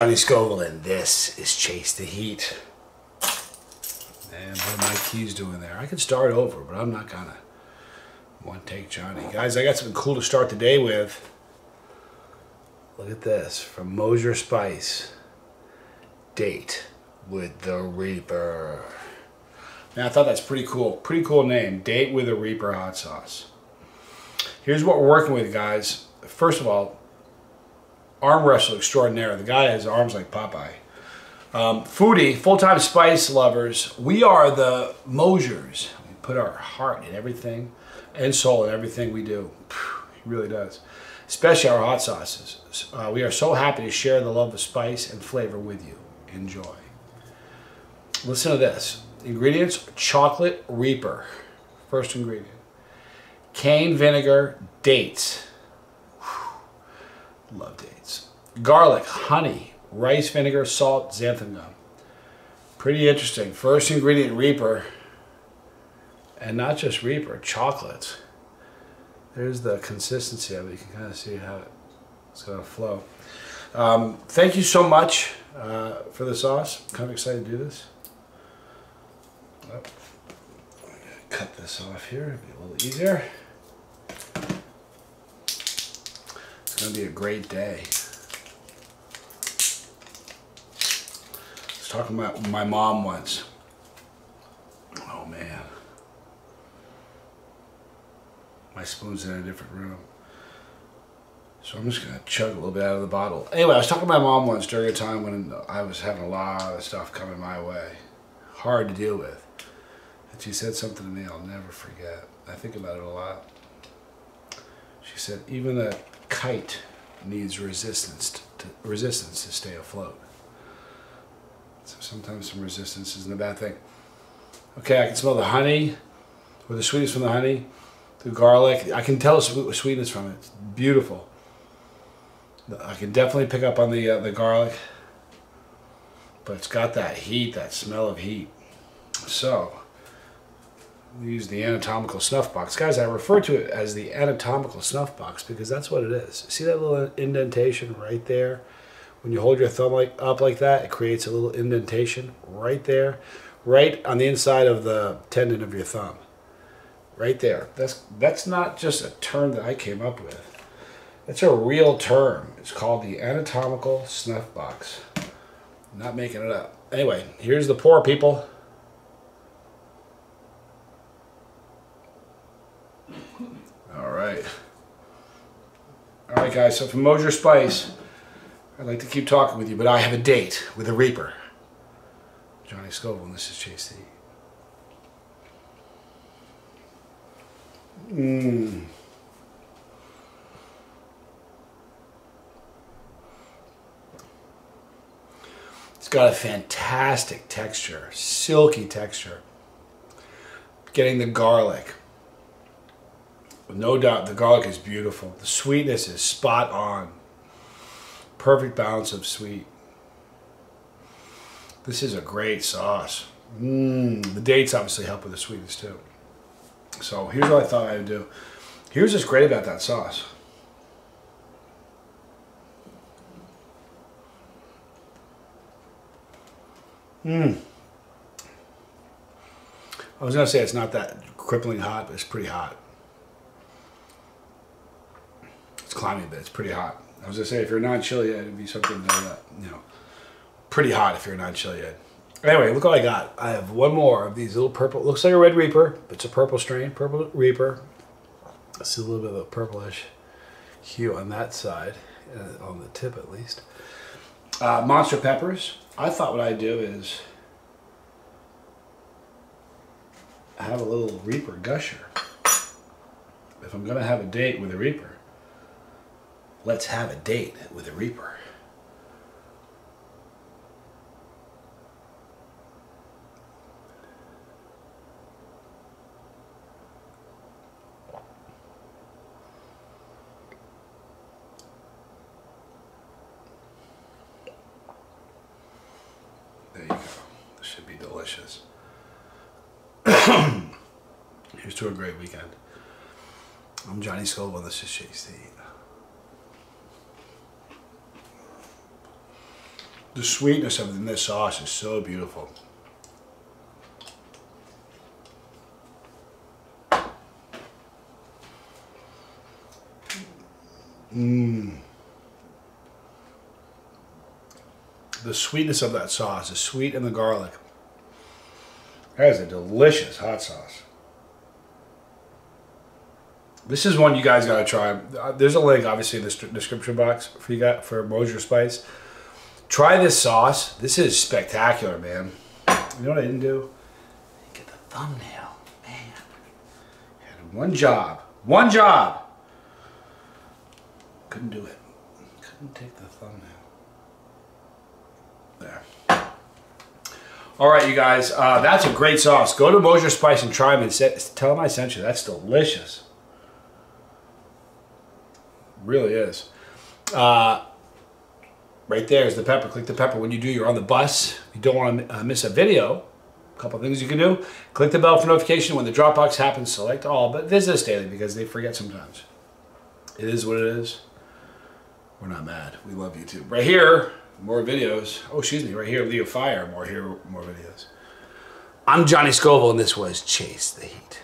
Johnny Scoville, and this is Chase the Heat. And what are my keys doing there? I could start over, but I'm not gonna. One take Johnny. Guys, I got something cool to start the day with. Look at this from Mosier Spice. Date with the Reaper. Now I thought that's pretty cool. Pretty cool name. Date with the Reaper hot sauce. Here's what we're working with, guys. First of all, arm wrestler extraordinaire. The guy has arms like Popeye. Um, foodie, full-time spice lovers. We are the Mosiers. We put our heart in everything and soul in everything we do. He really does. Especially our hot sauces. Uh, we are so happy to share the love of spice and flavor with you. Enjoy. Listen to this. Ingredients, chocolate reaper. First ingredient. Cane vinegar, dates. Whew. Love dates. Garlic, honey, rice vinegar, salt, xanthan gum. Pretty interesting. First ingredient, Reaper. And not just Reaper, chocolates. There's the consistency of it. You can kind of see how it's going to flow. Um, thank you so much uh, for the sauce. Kind of excited to do this. Cut this off here. It'll be a little easier. It's going to be a great day. Was talking about my mom once. Oh man. My spoon's in a different room. So I'm just gonna chug a little bit out of the bottle. Anyway, I was talking to my mom once during a time when I was having a lot of stuff coming my way. Hard to deal with. And she said something to me I'll never forget. I think about it a lot. She said, even a kite needs resistance to, resistance to stay afloat. So sometimes some resistance isn't a bad thing. Okay, I can smell the honey, or the sweetness from the honey, the garlic. I can tell sweetness from it. It's beautiful. I can definitely pick up on the uh, the garlic, but it's got that heat, that smell of heat. So, use the anatomical snuff box. Guys, I refer to it as the anatomical snuff box because that's what it is. See that little indentation right there? When you hold your thumb like up like that, it creates a little indentation right there, right on the inside of the tendon of your thumb. Right there. That's that's not just a term that I came up with. It's a real term. It's called the anatomical snuff box. Not making it up. Anyway, here's the poor people. All right. All right, guys. So from Mosier Spice. I'd like to keep talking with you, but I have a date with a Reaper. Johnny Scoville, and this is Chase Mmm. It's got a fantastic texture, silky texture. Getting the garlic. No doubt the garlic is beautiful. The sweetness is spot on perfect balance of sweet. This is a great sauce. Mmm, the dates obviously help with the sweetness too. So here's what I thought I would do. Here's what's great about that sauce. Mmm. I was to say it's not that crippling hot, but it's pretty hot. It's climbing, but it's pretty hot. I was gonna say if you're not chili it'd be something that you know pretty hot if you're not chill chili Anyway, look what I got. I have one more of these little purple. Looks like a red reaper, but it's a purple strain, purple reaper. I see a little bit of a purplish hue on that side, uh, on the tip at least. Uh, monster peppers. I thought what I'd do is have a little reaper gusher. If I'm gonna have a date with a reaper, Let's have a date with a Reaper. There you go. This should be delicious. Here's to a great weekend. I'm Johnny Scoville, this is the The sweetness of this sauce is so beautiful. Mmm. The sweetness of that sauce is sweet and the garlic. That is a delicious hot sauce. This is one you guys gotta try. Uh, There's a link, obviously, in the description box for you got for Mosier Spice. Try this sauce. This is spectacular, man. You know what I didn't do? Get the thumbnail, man. Had one job. One job. Couldn't do it. Couldn't take the thumbnail. There. All right, you guys. Uh, that's a great sauce. Go to Mosier Spice and try them and tell them I sent you. That's delicious. Really is. Uh, right there is the pepper. Click the pepper when you do. You're on the bus. You don't want to uh, miss a video. A couple things you can do. Click the bell for notification when the Dropbox happens. Select all, but visit us daily because they forget sometimes. It is what it is. We're not mad. We love YouTube. Right here, more videos. Oh, excuse me. Right here, League of Fire. More here, more videos. I'm Johnny Scoville, and this was Chase the Heat.